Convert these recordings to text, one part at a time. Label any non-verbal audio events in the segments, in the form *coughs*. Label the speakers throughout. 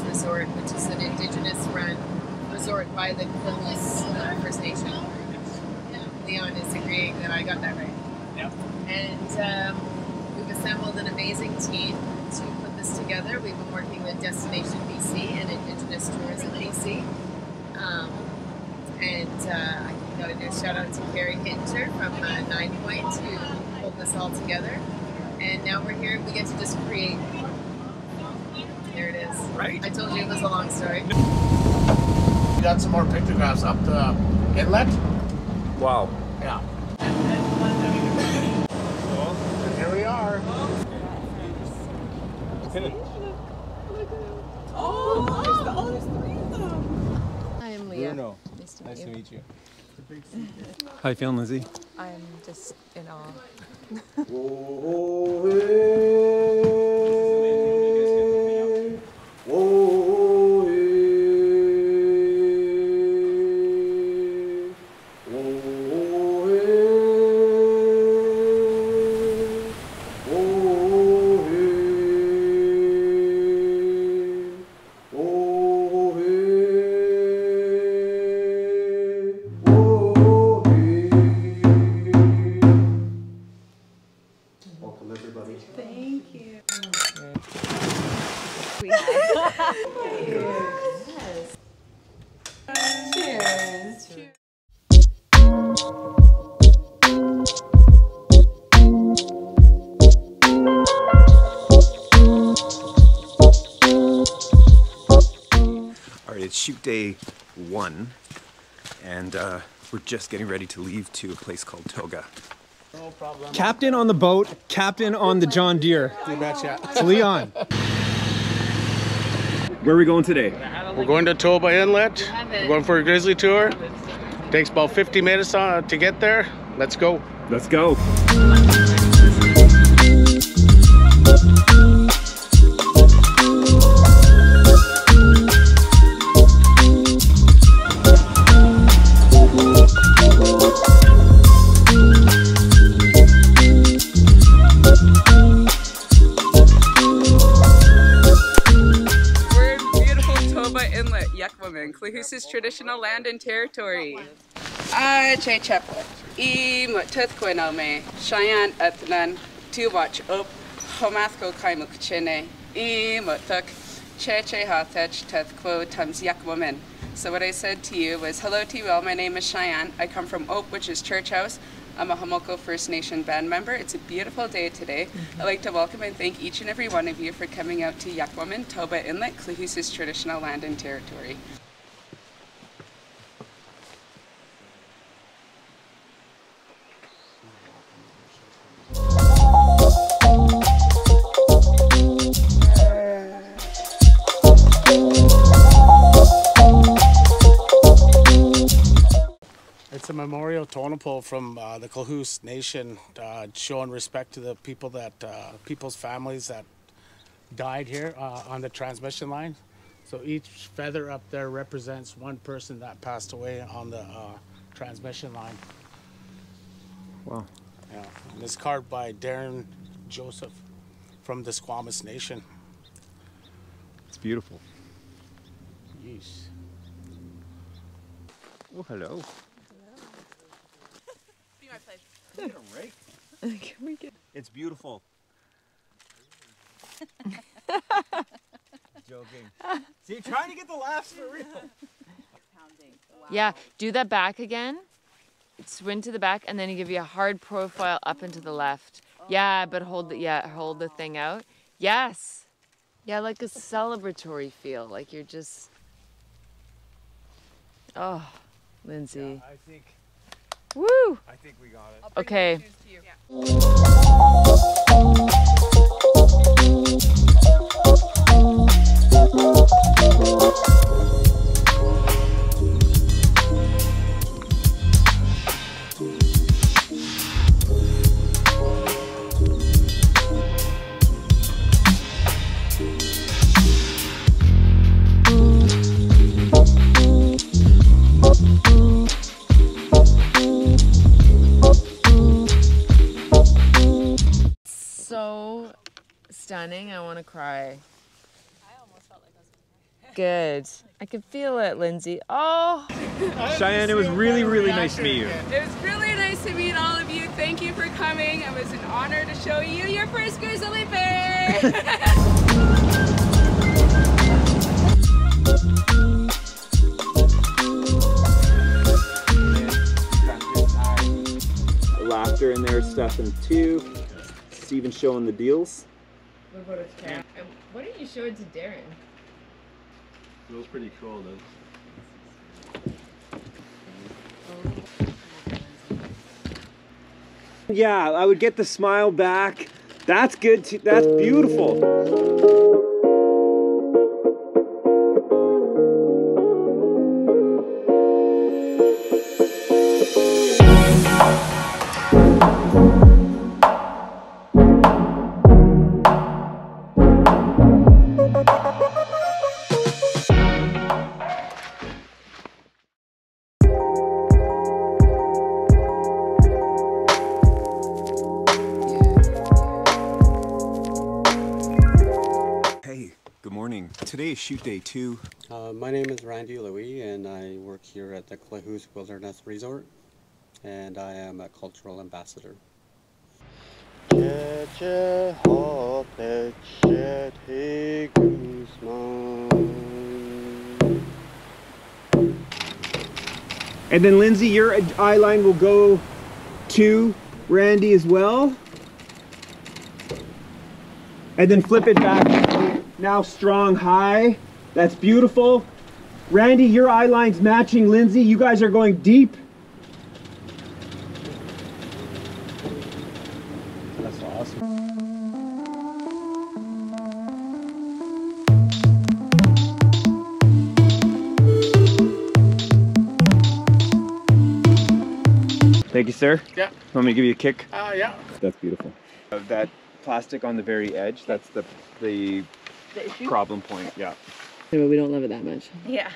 Speaker 1: at the Klahoose Wilderness Resort, which is an indigenous run resort by the Klahoose uh, First Nation. Leon is agreeing that I got that right.
Speaker 2: Yep.
Speaker 1: And um, we've assembled an amazing team to put this together. We've been working with Destination BC and Indigenous Tourism BC. Um, and uh, I got to do a shout out to Carrie Hinter from uh, Nine Point to hold this all together. And now we're here. We get to just create. There it is.
Speaker 2: Right.
Speaker 1: I told you it was a long story.
Speaker 3: We got some more pictographs up the inlet.
Speaker 2: Wow.
Speaker 3: Yeah. And *coughs* here we are. Oh!
Speaker 1: I am Lia.
Speaker 4: Bruno.
Speaker 1: Nice to meet
Speaker 4: Nice
Speaker 1: you.
Speaker 4: to meet you.
Speaker 2: How you feeling, Lizzie?
Speaker 1: I'm just in awe. *laughs*
Speaker 2: Oh, it's shoot day one, and uh, we're just getting ready to leave to a place called Toba.
Speaker 3: No problem.
Speaker 5: Captain on the boat, captain on the John Deere.
Speaker 3: You.
Speaker 5: It's Leon.
Speaker 2: Where are we going today?
Speaker 3: We're going to Toba Inlet. We're going for a grizzly tour. Takes about 50 minutes uh, to get there. Let's go.
Speaker 2: Let's go.
Speaker 6: Yakwaman, is traditional land and territory. Che cheplet. I mutut Cheyenne etnan, tuwach up, homathko kaimuk chine, I mutuk, che che hatech tethquo tums Yakwaman. So what I said to you was, hello to you all, my name is Cheyenne. I come from Ope, which is church house. I'm a Homalco First Nation band member. It's a beautiful day today. I'd like to welcome and thank each and every one of you for coming out to Yakwaman, Toba Inlet, Klahoose's traditional land and territory.
Speaker 3: Memorial tonopole from uh, the Klahoose Nation, uh, showing respect to the people that, uh, people's families that died here uh, on the transmission line. So each feather up there represents one person that passed away on the uh, transmission line.
Speaker 2: Wow.
Speaker 3: Yeah, and it's carved by Darren Joseph from the Squamish Nation.
Speaker 2: It's beautiful.
Speaker 3: Yeesh.
Speaker 2: Oh, hello.
Speaker 7: Can we get
Speaker 4: It's beautiful. *laughs* Joking. See, you're trying to get the laughs for real. *laughs*
Speaker 7: Yeah, do that back again. Sprint to the back, and then you give you a hard profile up and to the left. Yeah, but hold the yeah, hold the thing out. Yes. Yeah, like a celebratory feel, like you're just. Oh, Linsay.
Speaker 4: I think
Speaker 7: Woo.
Speaker 4: I think we got it.
Speaker 7: Okay. So stunning. I want to cry. Good. I can feel it, Linsay. Oh, *laughs*
Speaker 5: Cheyenne, it was really, really nice to meet you.
Speaker 6: It was really nice to meet all of you. Thank you for coming. It was an honor to show you your first grizzly bear. *laughs*
Speaker 2: Laughter in there, stuff in too. Steven showing the deals.
Speaker 7: What are you showing to Darren?
Speaker 4: Feels pretty cool, though.
Speaker 5: Yeah, I would get the smile back. That's good. Too. That's beautiful.
Speaker 2: Shoot day two.
Speaker 8: Uh, my name is Randy Louie, and I work here at the Klahoose Wilderness Resort, and I am a cultural ambassador.
Speaker 5: And then Linsay, your eye line will go to Randy as well. And then flip it back. Now strong high. That's beautiful. Randy, your eye line's matching Linsay. You guys are going deep.
Speaker 8: That's awesome.
Speaker 5: Thank you, sir.
Speaker 3: Yeah.
Speaker 5: Want me to give you a kick?
Speaker 3: Uh, yeah.
Speaker 2: That's beautiful. Uh, that plastic on the very edge, that's the the problem point. Yeah.
Speaker 7: But we don't love it that much. *laughs*
Speaker 1: Yeah.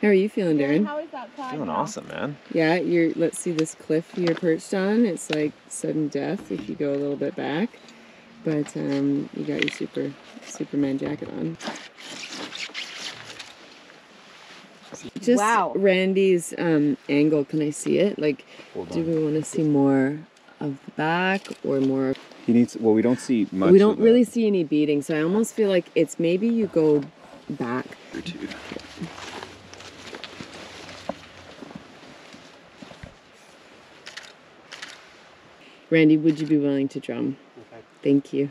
Speaker 7: How are you feeling, Darren?
Speaker 1: How is that flag?
Speaker 2: Feeling awesome, man.
Speaker 7: Yeah, you're. Let's see this cliff you're perched on. It's like sudden death if you go a little bit back, but um, you got your super Superman jacket on. Just
Speaker 1: Wow.
Speaker 7: Randy's um, angle. Can I see it? Like, do we want to see more of the back or more?
Speaker 2: He needs. Well, we don't see much.
Speaker 7: we don't really see any beating, so I almost feel like it's maybe you go back.
Speaker 2: or two.
Speaker 7: Randy, would you be willing to drum?
Speaker 8: Okay.
Speaker 7: Thank you.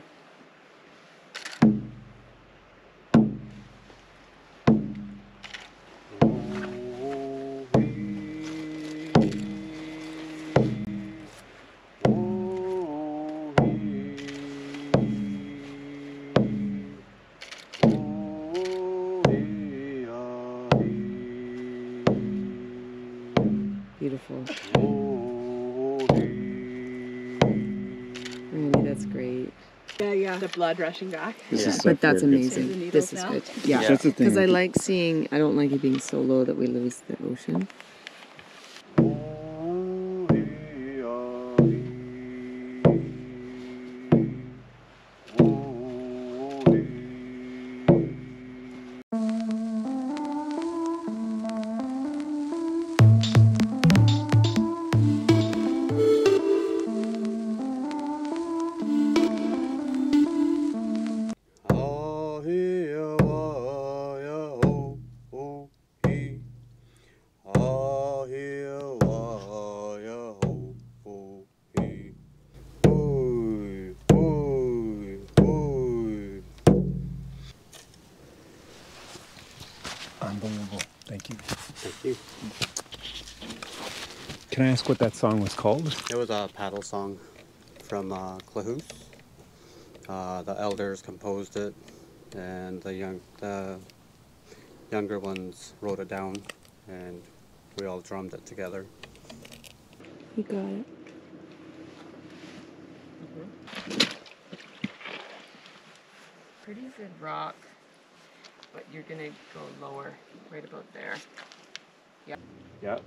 Speaker 9: Blood rushing back.
Speaker 2: This
Speaker 8: Yeah.
Speaker 2: is so
Speaker 7: But that's
Speaker 2: very
Speaker 7: amazing. This is
Speaker 9: now?
Speaker 7: good. Yeah.
Speaker 2: That's the thing.
Speaker 7: Because I like seeing, I don't like it being so low that we lose the ocean.
Speaker 2: Ask what that song was called?
Speaker 8: It was a paddle song from uh, Klahoose. Uh, the elders composed it, and the young, the younger ones wrote it down, and we all drummed it together.
Speaker 9: You got it.
Speaker 7: Pretty good rock, but you're gonna go lower, right about there.
Speaker 2: Yeah.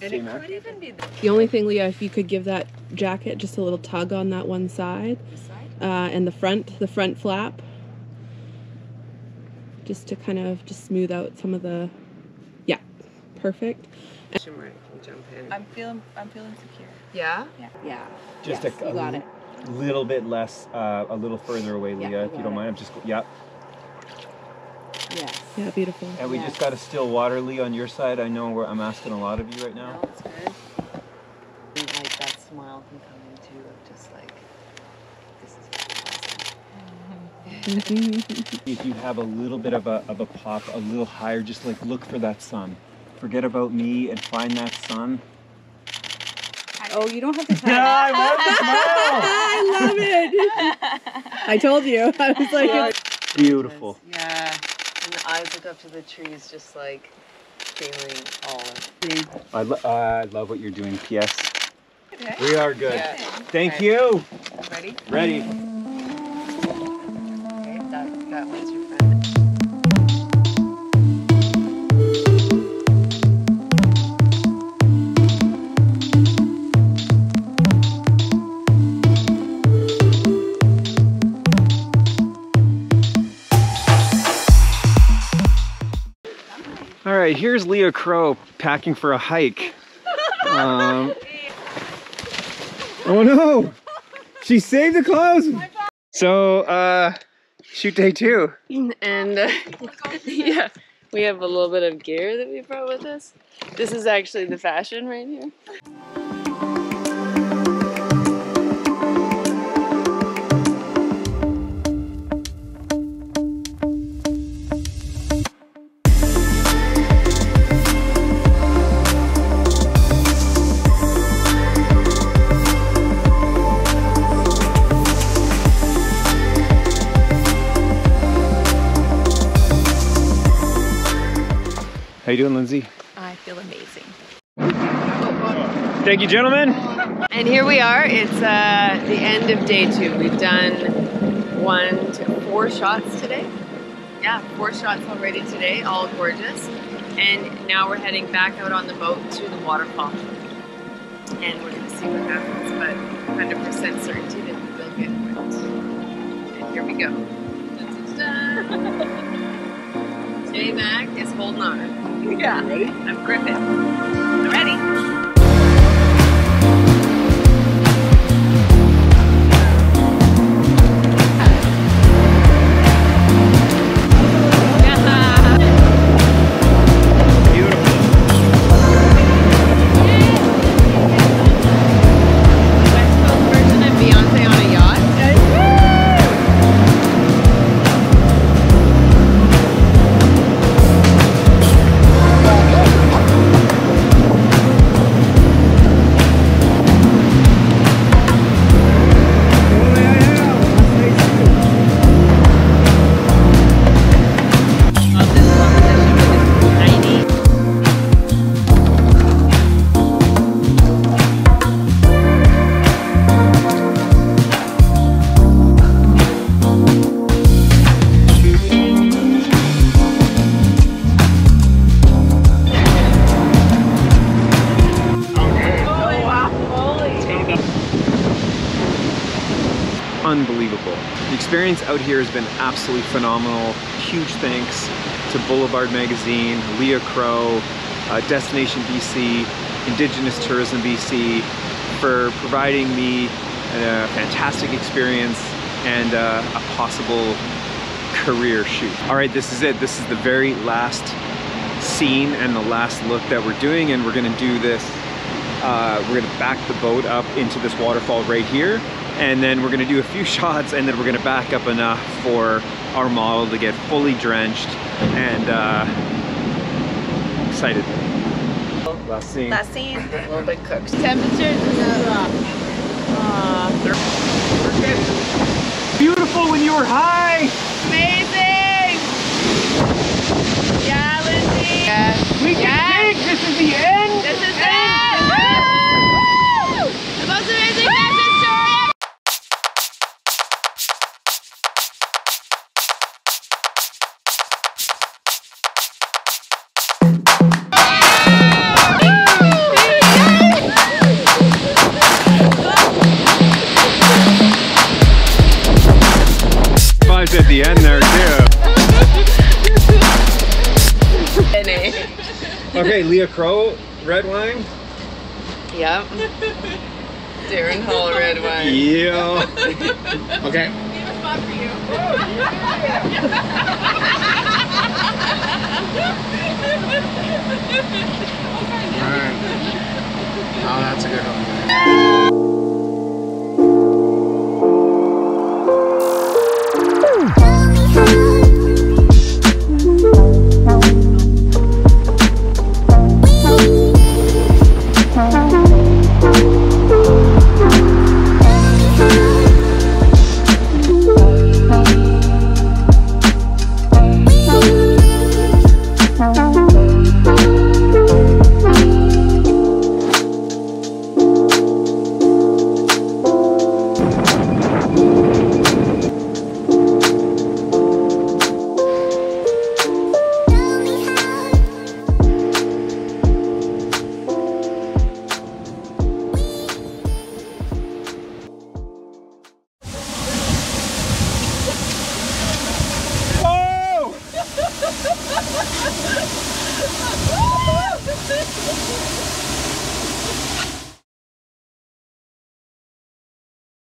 Speaker 9: And it could even be the only thing, Lia, if you could give that jacket just a little tug on that one side, uh, and the front, the front flap. just to kind of just smooth out some of the, yeah, perfect.
Speaker 1: Jump in.
Speaker 6: I'm feeling I'm feeling secure.
Speaker 7: Yeah?
Speaker 9: Yeah. Yeah.
Speaker 2: Just
Speaker 9: Yes,
Speaker 2: a,
Speaker 9: you got it.
Speaker 2: little bit less, uh, a little further away, Lia,
Speaker 9: you
Speaker 2: if you don't
Speaker 9: it.
Speaker 2: mind. I'm just, yeah.
Speaker 7: Yes.
Speaker 9: Yeah, beautiful.
Speaker 2: And we just got a still water, Lee, on your side. I know where I'm asking a lot of you right now.
Speaker 7: No, it's good. Like that smile can come in too, of just like, this is awesome. Mm-hmm. *laughs*
Speaker 2: If you have a little bit of a, of a pop, a little higher, just like look for that sun. Forget about me and find that sun.
Speaker 6: Oh, you don't have to *laughs* tell
Speaker 2: I love the smile! *laughs*
Speaker 9: I love it. I told you. I was like, it's-
Speaker 2: Beautiful.
Speaker 7: Yeah. And the eyes look up to the trees, just like feeling all of it.
Speaker 2: I, lo- uh, I love what you're doing, PS.
Speaker 7: Okay.
Speaker 2: We are good.
Speaker 7: Yeah.
Speaker 2: Thank
Speaker 7: Okay.
Speaker 2: you.
Speaker 7: Ready?
Speaker 2: Ready. Right, here's Lia Crowe packing for a hike. Um, oh no! She saved the clothes! So, uh, shoot day two.
Speaker 7: And uh, *laughs* yeah, we have a little bit of gear that we brought with us. This is actually the fashion right here.
Speaker 2: Thank you, gentlemen.
Speaker 7: And here we are. It's uh, the end of day two. We've done one to four shots today. Yeah, four shots already today, all gorgeous. And now we're heading back out on the boat to the waterfall. And we're gonna see what happens, but 100% certainty that we will get wet. And here we go. *laughs* J Mac is holding on. Yeah.
Speaker 2: Ready?
Speaker 7: I'm gripping. I'm ready.
Speaker 2: Out here has been absolutely phenomenal. Huge thanks to Boulevard Magazine, Lia Crowe, uh, Destination BC, Indigenous Tourism BC for providing me a fantastic experience and uh, a possible career shoot. All right, this is it. This is the very last scene and the last look that we're doing and we're gonna do this uh, we're gonna back the boat up into this waterfall right here and then we're gonna do a few *laughs* shots and then we're gonna back up enough for our model to get fully drenched and uh, excited. Last scene.
Speaker 6: Last scene.
Speaker 7: a little bit cooked. Temperatures is uh,
Speaker 2: Beautiful when you were high!
Speaker 7: amazing. Yeah, Linsay. Yeah.
Speaker 2: We can dig! This is the end!
Speaker 7: This is it. Woo! The most amazing
Speaker 2: Okay, Lia Crowe, red wine.
Speaker 7: Yep. Darren Hull red wine.
Speaker 2: Yeah.
Speaker 3: Okay. Alright. Oh, that's a good one.